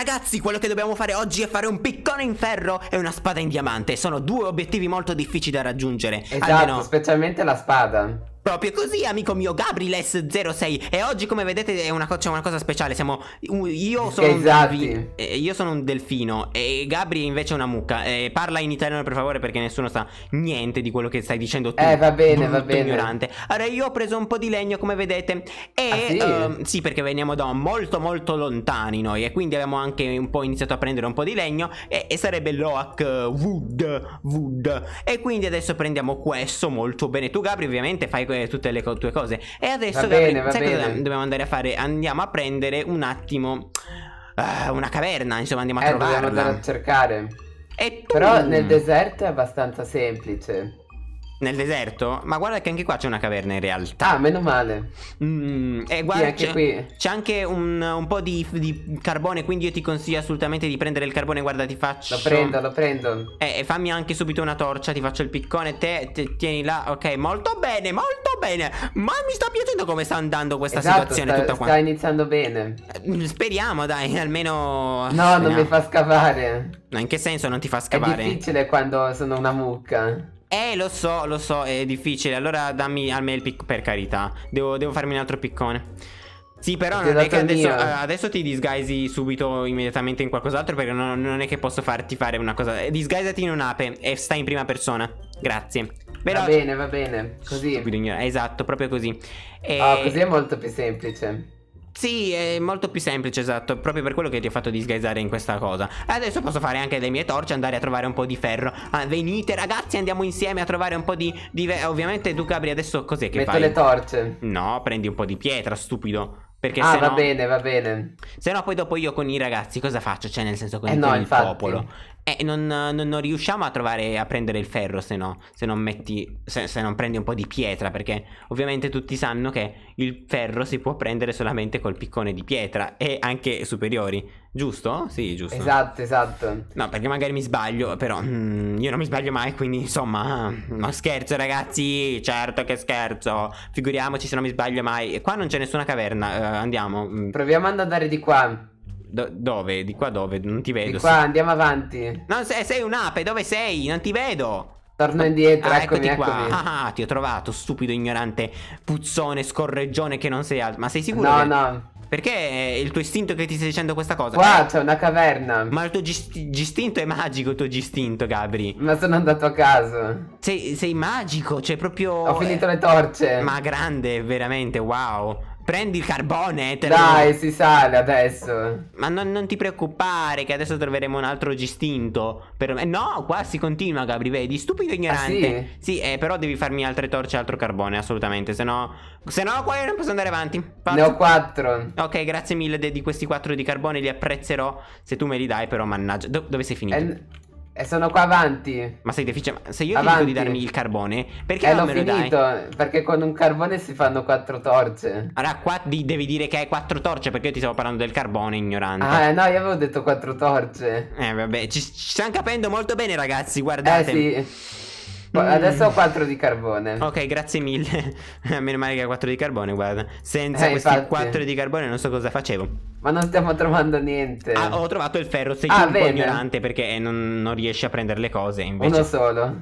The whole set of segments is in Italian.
ragazzi, quello che dobbiamo fare oggi è fare un piccone in ferro e una spada in diamante. Sono due obiettivi molto difficili da raggiungere. Esatto, Almeno specialmente la spada. Proprio così, amico mio, Gabriles06. E oggi, come vedete, è una co- c'è una cosa speciale. Siamo. un- io sono un Disgazzati. delfi- eh, Io sono un delfino. E Gabri invece è una mucca. Eh, parla in italiano, per favore, perché nessuno sa niente di quello che stai dicendo tu. Eh, va bene, va bene. ignorante. Allora, io ho preso un po' di legno, come vedete. E Ah, sì? ehm, sì, perché veniamo da molto, molto lontani noi. E quindi abbiamo anche un po' iniziato a prendere un po' di legno. E, e sarebbe l'oak wood. Wood. E quindi adesso prendiamo questo molto bene. Tu, Gabri, ovviamente fai que- tutte le co- tue cose. E adesso, Va bene, va sai cosa bene. dobbiamo andare a fare? Andiamo a prendere un attimo. eh, una caverna, insomma, andiamo a Eh, dobbiamo andare trovarla. a cercare. E tu Però nel deserto è abbastanza semplice. Nel deserto? Ma guarda che anche qua c'è una caverna in realtà. Ah, meno male. Mm, e guarda, anche c'è, anche un, un po' di, di carbone, quindi io ti consiglio assolutamente di prendere il carbone. Guarda, ti faccio. Lo prendo, lo prendo. Eh, e fammi anche subito una torcia, ti faccio il piccone, te, te- tieni là, ok, molto bene, molto bene. Ma mi sta piacendo come sta andando questa esatto, situazione sta, tutta qua. sta iniziando bene. Eh, Speriamo, dai, almeno. No, non speriamo. mi fa scavare. No, in che senso non ti fa È scavare? difficile quando sono una mucca. Eh, lo so, lo so, è difficile. Allora dammi a me il piccone. Per carità, devo, devo farmi un altro piccone. Sì, però non è che adesso, eh, adesso ti disguisi subito immediatamente in qualcos'altro perché non, non è che posso farti fare una cosa. Eh, Disguisati in un'ape e stai in prima persona. Grazie. Va Veloce. bene, va bene. Così. Stupido. Esatto, proprio così. E... Ah, così è molto più semplice. Sì, è molto più semplice, esatto. Proprio per quello che ti ho fatto disguisare in questa cosa. Adesso posso fare anche le mie torce, andare a trovare un po' di ferro. Ah, venite, ragazzi, andiamo insieme a trovare un po' di. di Ovviamente tu, Gabri, adesso cos'è che Metto fai? le torce. No, prendi un po' di pietra, stupido. Perché ah, se va bene, va bene. Se no, poi dopo io con i ragazzi cosa faccio? Cioè, nel senso con, Eh no, il infatti. popolo. Eh, non, non- non riusciamo a trovare a prendere il ferro se no. Se non metti. Se, se non prendi un po' di pietra. Perché ovviamente tutti sanno che il ferro si può prendere solamente col piccone di pietra. E anche superiori. Giusto? Sì, giusto. Esatto, esatto. No, perché magari mi sbaglio, però mm, io non mi sbaglio mai, quindi insomma, no scherzo ragazzi, certo che scherzo, figuriamoci se non mi sbaglio mai. E Qua non c'è nessuna caverna, eh, andiamo. Mm, Proviamo ad andare di qua. Do- dove? Di qua dove? Non ti vedo. Di qua, andiamo avanti. No, sei, sei un'ape, dove sei? Non ti vedo. Torno indietro, Ah, eccomi, eccoti qua. eccomi. Ah, ti ho trovato, stupido ignorante, puzzone, scorreggione che non sei altro. Ma sei sicuro? No, che- no. Perché è il tuo istinto che ti stai dicendo questa cosa? Qua Eh, c'è una caverna. Ma il tuo gist- gistinto è magico, il tuo gistinto, Gabri. Ma sono andato a caso. Sei, sei magico, cioè proprio. Ho finito le torce. Ma grande, veramente, wow. Prendi il carbone, te lo- Dai, si sale adesso. Ma non, non ti preoccupare, che adesso troveremo un altro gistinto. Per... eh, no, qua si continua, Gabri, vedi? Stupido ignorante. sì, eh, però devi farmi altre torce e altro carbone, assolutamente. Se no. Se no, qua io non posso andare avanti. Forza. Ne ho quattro. Ok, grazie mille de- di questi quattro di carbone, li apprezzerò. Se tu me li dai, però, mannaggia. Do- dove sei finito? E, e sono qua avanti. Ma sei deficiente. Se io ti Avanti. dico di darmi il carbone, perché Eh, non me lo dai? finito. Perché con un carbone si fanno quattro torce. Allora, qua devi dire che hai quattro torce perché io ti stavo parlando del carbone, ignorante. Ah, eh, no, io avevo detto quattro torce. Eh, vabbè, ci, ci stiamo capendo molto bene, ragazzi, guardate. Eh sì. Mm. Adesso ho quattro di carbone. Ok, grazie mille. Meno male che hai 4 di carbone, guarda. Senza Eh, questi infatti. 4 di carbone non so cosa facevo. Ma non stiamo trovando niente. Ah, ho trovato il ferro, sei Ah, un po' bene. ignorante perché eh, non, non riesci a prendere le cose. Invece... Uno solo.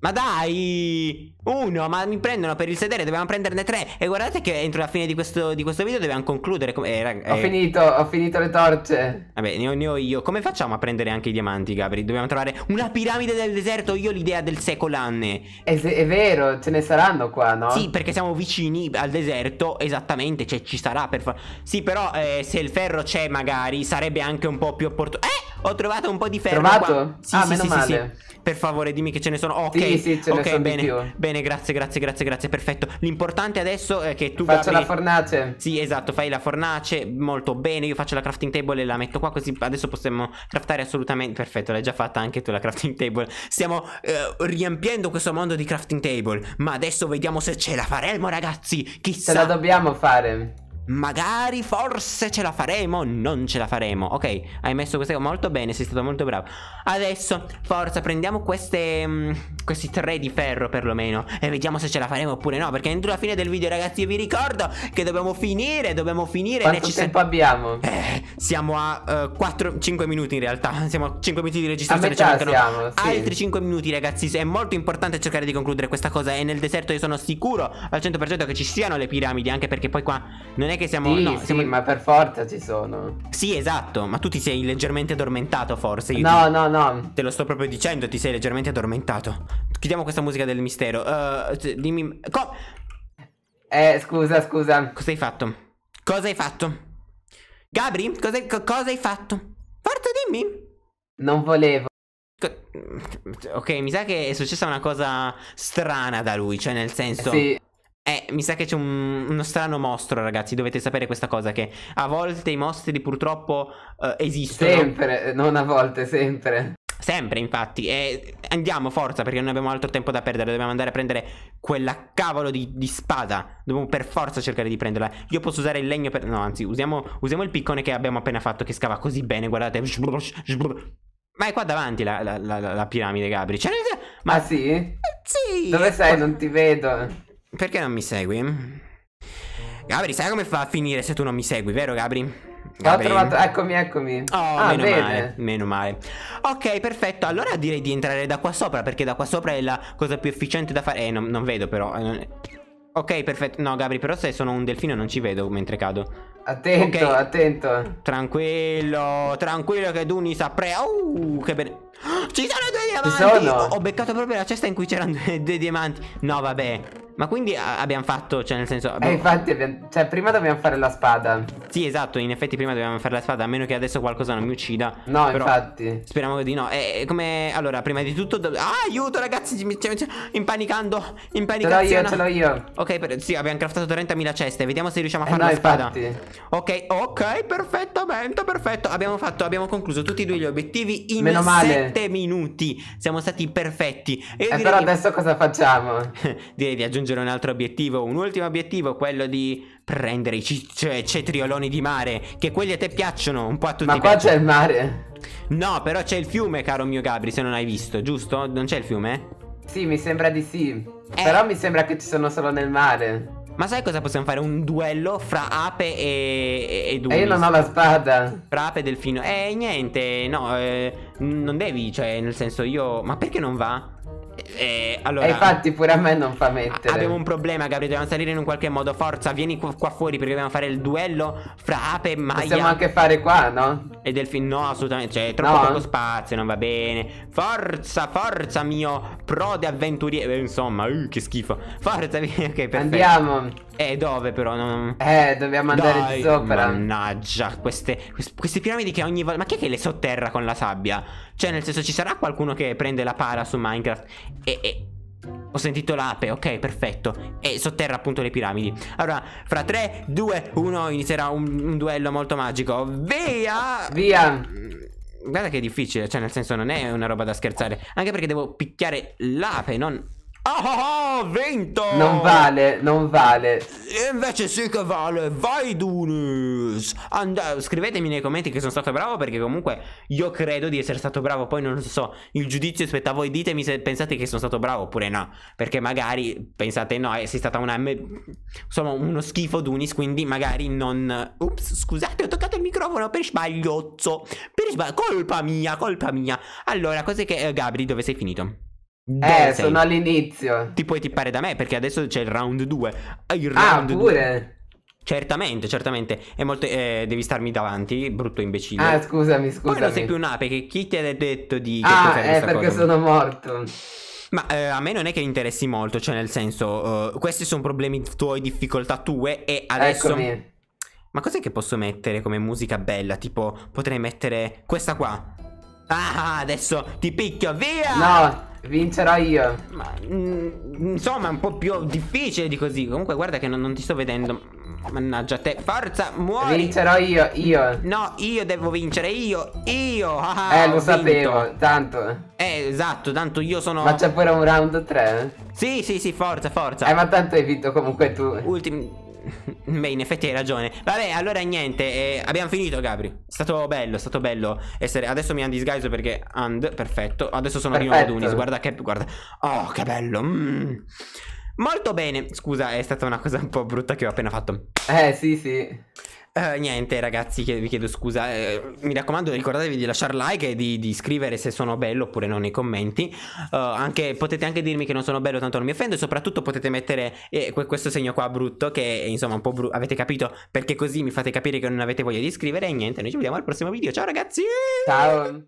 Ma dai! Uno, ma mi prendono per il sedere, dobbiamo prenderne tre. E guardate che entro la fine di questo, di questo video dobbiamo concludere. eh, rag- Ho eh, finito, ho finito le torce. Vabbè, ne ho, ne ho io. Come facciamo a prendere anche i diamanti, Gabri? Dobbiamo trovare una piramide del deserto. Io ho l'idea del secolanne. È, è vero, ce ne saranno qua, no? Sì, perché siamo vicini al deserto, esattamente, cioè ci sarà per fare. Sì, però eh, se il ferro c'è magari sarebbe anche un po' più opportuno. Eh! Ho trovato un po' di ferro Trovato? qua. Sì, Ah, sì, meno sì, male. sì. Per favore, dimmi che ce ne sono. Ok, Sì, sì, ce ne ok, sono bene. Bene, grazie, grazie, grazie, grazie, perfetto. L'importante adesso è che tu Faccio Gabri- la fornace. Sì, esatto, fai la fornace, molto bene, io faccio la crafting table e la metto qua così adesso possiamo craftare assolutamente Perfetto, l'hai già fatta anche tu la crafting table Stiamo eh, riempiendo questo mondo di crafting table Ma adesso vediamo se ce la faremo ragazzi Ce Chissà la dobbiamo fare. Magari, forse ce la faremo, non ce la faremo. Ok, hai messo queste cose molto bene, sei stato molto bravo. Adesso, forza, prendiamo queste, mm, questi tre di ferro perlomeno e vediamo se ce la faremo oppure no. Perché entro la fine del video, ragazzi, io vi ricordo che dobbiamo finire, dobbiamo finire. Quanto tempo abbiamo? Eh, siamo a 4-5 minuti in realtà. Siamo a 5 minuti di registrazione. Ci mancano siamo, sì. altri 5 minuti, ragazzi. È molto importante cercare di concludere questa cosa. E nel deserto io sono sicuro al 100% che ci siano le piramidi. Anche perché poi qua non è che siamo. Sì, no, sì, siamo- ma per forza ci sono. Sì, esatto. Ma tu ti sei leggermente addormentato, forse. Io No, ti- no, no. Te lo sto proprio dicendo, ti sei leggermente addormentato. Chiudiamo questa musica del mistero. T- dimmi. co- Eh, scusa, scusa. cosa hai fatto? Cosa hai fatto? Gabri, cosa hai, co- cosa hai fatto? Forza, dimmi. Non volevo. Co- Ok, mi sa che è successa una cosa strana da lui, cioè nel senso... Sì. Eh, mi sa che c'è un- uno strano mostro, ragazzi. Dovete sapere questa cosa: che a volte i mostri purtroppo eh, esistono. Sempre, non a volte, sempre. Sempre, infatti. E andiamo, forza, perché non abbiamo altro tempo da perdere. Dobbiamo andare a prendere quella cavolo di, di spada. Dobbiamo per forza cercare di prenderla. Io posso usare il legno per. No, anzi, usiamo, usiamo il piccone che abbiamo appena fatto, che scava così bene. Guardate. Ma è qua davanti la, la- la- la- piramide, Gabri. Cioè, ma Ma sì? sì. Dove sei? Non ti vedo. Perché non mi segui? Gabri, sai come fa a finire se tu non mi segui, vero, Gabri? Ho Gabri? trovato. Eccomi, eccomi. Oh, ah, meno bene. male, meno male. Ok, perfetto. Allora direi di entrare da qua sopra, perché da qua sopra è la cosa più efficiente da fare. Eh, non, non vedo però. eh, Ok, perfetto. No, Gabri, però se sono un delfino non ci vedo mentre cado. Attento, Ok. attento. Tranquillo, tranquillo che Duni saprà. Uh, che bene. Ci sono due diamanti! sono? Ho beccato proprio la cesta in cui c'erano due, due diamanti. No, vabbè. Ma quindi abbiamo fatto, cioè nel senso... Eh, abbiamo- infatti, abbiamo- cioè, prima dobbiamo fare la spada. Sì, esatto, in effetti prima dovevamo fare la spada, a meno che adesso qualcosa non mi uccida. No, però infatti. Speriamo di no. E come... Allora, prima di tutto... do- Ah, aiuto ragazzi, ci- impanicando, Ce l'ho io, impanicazione. ce l'ho io. Ok, per- sì, abbiamo craftato 30.000 ceste, vediamo se riusciamo a Eh fare no, la spada. infatti. Ok, ok, perfettamente, perfetto. Abbiamo fatto, abbiamo concluso tutti e due gli obiettivi in Meno male. 7 minuti. Siamo stati perfetti. E Eh, però di- adesso cosa facciamo? direi di aggiungere un altro obiettivo, un ultimo obiettivo, quello di prendere i ci- cioè, cetrioloni di mare, che quelli a te piacciono, un po' a tutti Ma qua c'è piacciono. il mare. No, però c'è il fiume, caro mio Gabri, se non hai visto, giusto? Non c'è il fiume? Sì, mi sembra di sì. Eh. Però mi sembra che ci sono solo nel mare. Ma sai cosa possiamo fare? Un duello fra ape e, e, e E io non ho la spada. Fra ape e delfino. Eh, niente, no, eh, non devi, cioè, nel senso io... Ma perché non va? Eh, allora... E infatti pure a me non fa mettere. Abbiamo un problema, Gabri, dobbiamo salire in un qualche modo. Forza, vieni qua, fuori perché dobbiamo fare il duello fra ape, Possiamo maia anche fare qua, no? E delfino. No, assolutamente, cioè, troppo No? poco spazio, non va bene. Forza, forza, mio prode avventuriere. Eh, Insomma, uh, che schifo. Forza, vieni, ok, perfetto. Andiamo. Eh, dove però? Non... Eh, dobbiamo andare Dai, di sopra. Mannaggia, queste, quest- queste piramidi che ogni volta. Ma chi è che le sotterra con la sabbia? Cioè, nel senso, ci sarà qualcuno che prende la para su Minecraft e. e- Ho sentito l'ape, ok, perfetto. E sotterra appunto le piramidi. Allora, fra 3, 2, 1 inizierà un, un duello molto magico. Via! Via. Guarda che è difficile, cioè nel senso non è una roba da scherzare. Anche perché devo picchiare l'ape, non... Oh, oh, oh, vinto! Non vale, non vale. E invece sì che vale, vai Dunis! And- scrivetemi nei commenti che sono stato bravo perché comunque io credo di essere stato bravo, poi non so, il giudizio spetta a voi, ditemi se pensate che sono stato bravo oppure no, perché magari pensate no, eh, sei stata una... insomma uno schifo Dunis, quindi magari non... Ups, scusate, ho toccato il microfono per sbagliozzo, per sbaglio, colpa mia, colpa mia. Allora, cos'è che... eh, Gabri, dove sei finito? Eh, sei? sono all'inizio. Ti puoi tippare da me perché adesso c'è il round 2. Il Ah, round due- pure. Certamente, certamente. È molto, eh, devi starmi davanti, brutto imbecille. Ah, scusami, Poi non sei scusami. più un'ape, che chi ti ha detto di che Ah, è questa perché cosa? sono morto. Ma eh, a me non è che interessi molto, cioè nel senso, eh, questi sono problemi tuoi, difficoltà tue e adesso... Eccomi. Ma cos'è che posso mettere come musica bella? Tipo, potrei mettere questa qua. Ah, adesso ti picchio, via! No, vincerò io. Ma mm, insomma è un po' più difficile di così. Comunque guarda che non, non ti sto vedendo. Mannaggia te. Forza, muori. Vincerò io, io. No, io devo vincere, io, io. Ah, Eh, lo vinto. sapevo, tanto. Eh, esatto, tanto io sono... Ma c'è pure un round 3? Sì, sì, sì, forza, forza. Eh, ma tanto hai vinto comunque tu. Ultimi... Beh, in effetti hai ragione. Vabbè, allora niente. Eh, abbiamo finito, Gabri. È stato bello, è stato bello essere. Adesso mi disguise perché. And, perfetto. Adesso sono Perfetto. di nuovo Dunis. Guarda che. Guarda. Oh, che bello. Mm. Molto bene. Scusa, è stata una cosa un po' brutta che ho appena fatto. Eh, sì, sì. Eh, niente ragazzi, vi chiedo scusa. Eh, mi raccomando, ricordatevi di lasciare like e di, di scrivere se sono bello oppure no nei commenti. Eh, anche, potete anche dirmi che non sono bello, tanto non mi offendo. E soprattutto potete mettere eh, que- questo segno qua brutto, che è, insomma un po' brutto. Avete capito? Perché così mi fate capire che non avete voglia di scrivere. E niente, noi ci vediamo al prossimo video. Ciao ragazzi! Ciao.